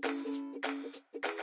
ピピッ!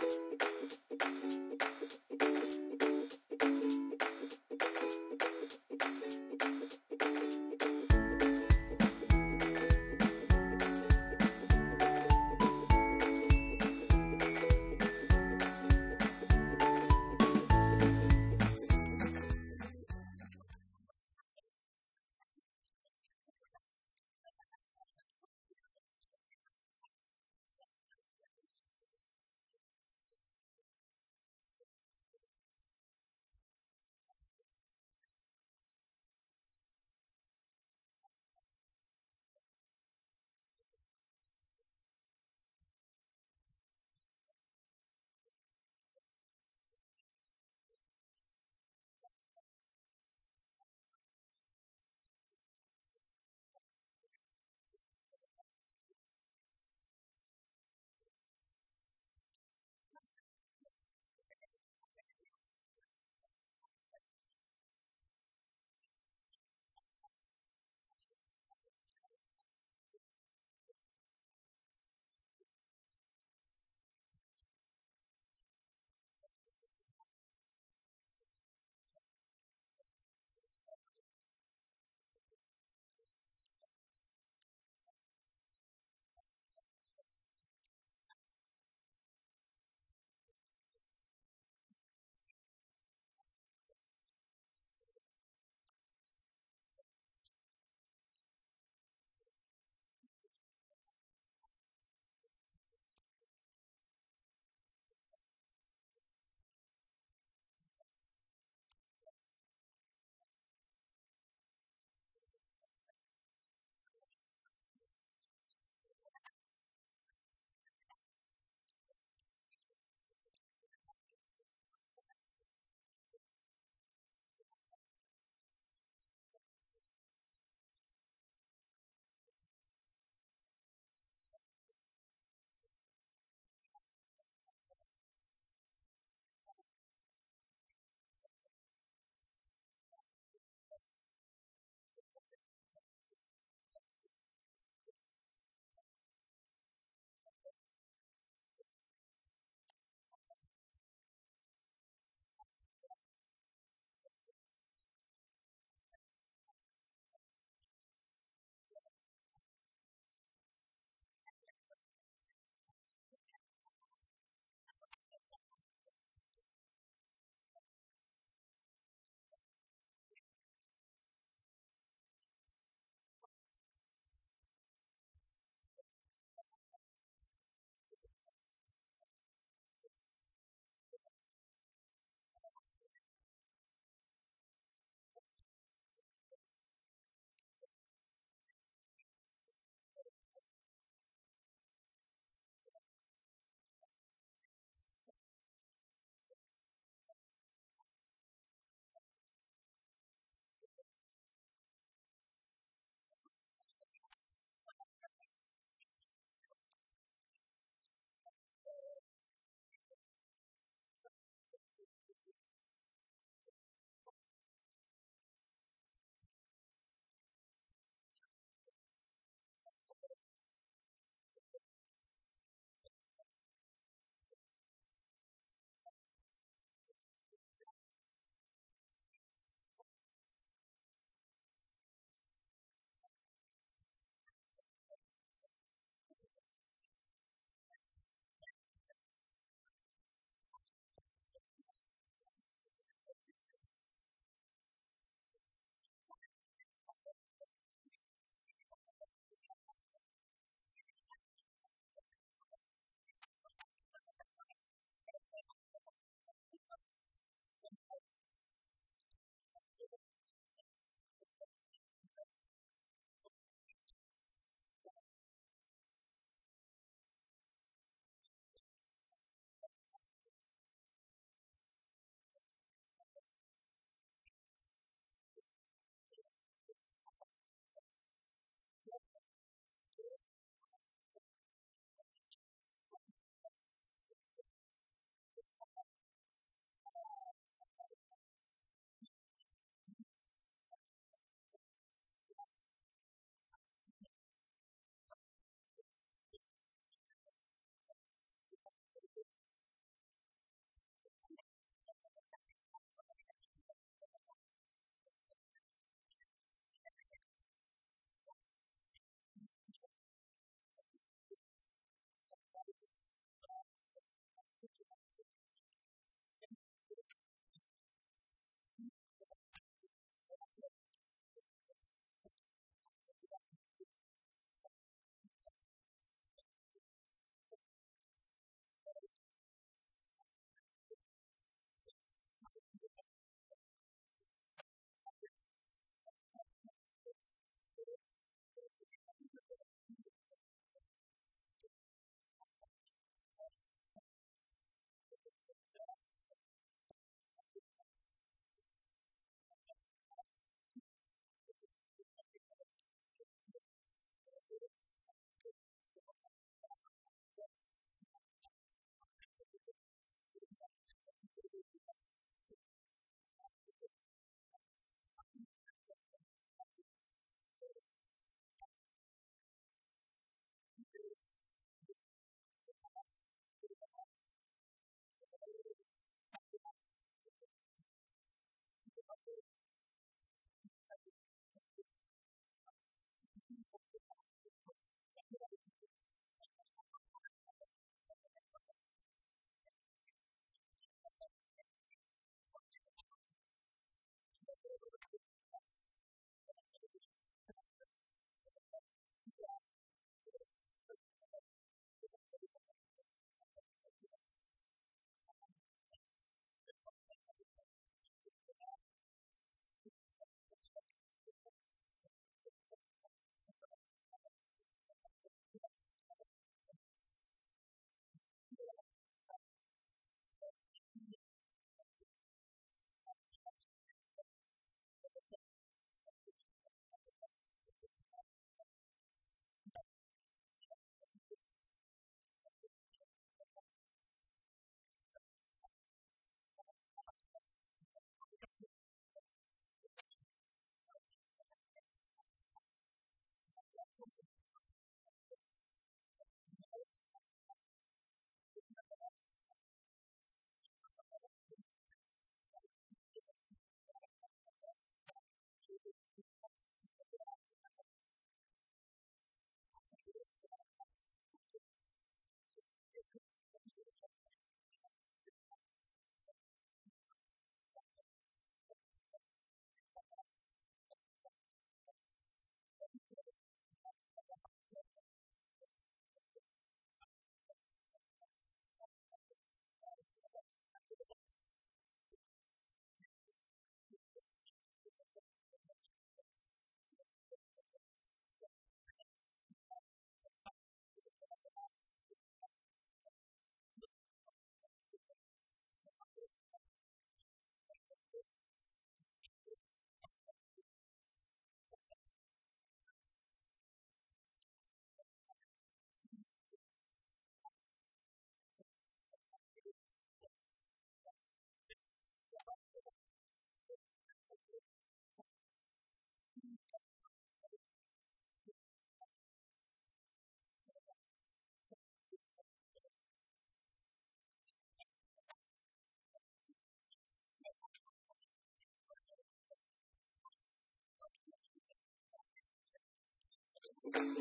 Thank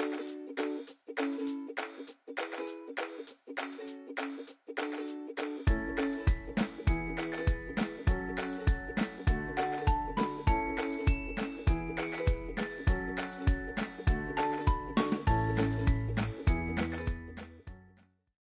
you.